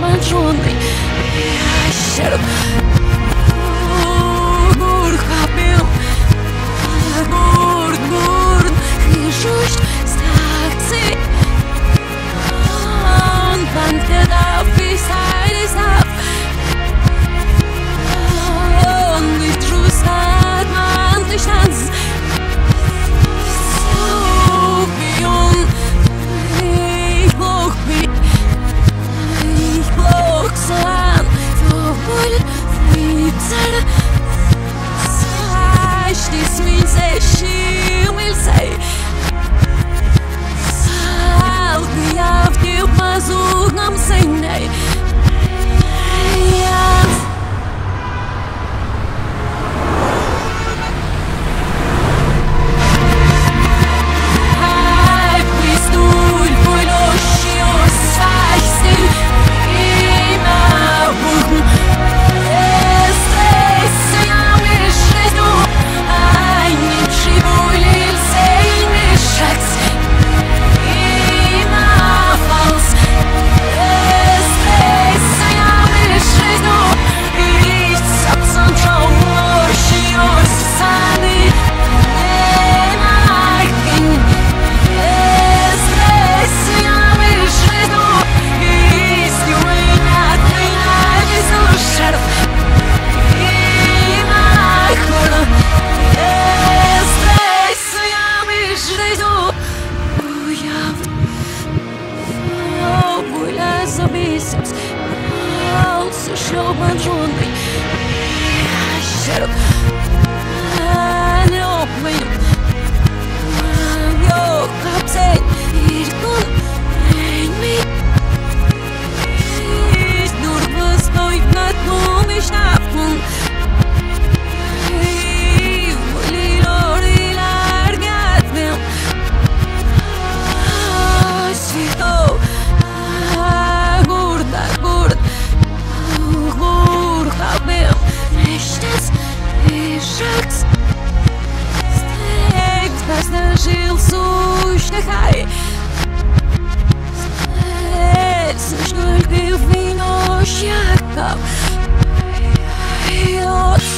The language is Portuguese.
my truly. I should have. kisses I'll show my joy. I should have Jesus Ai. Jesus, não é que eu vim hoje acabar Ai, hoje.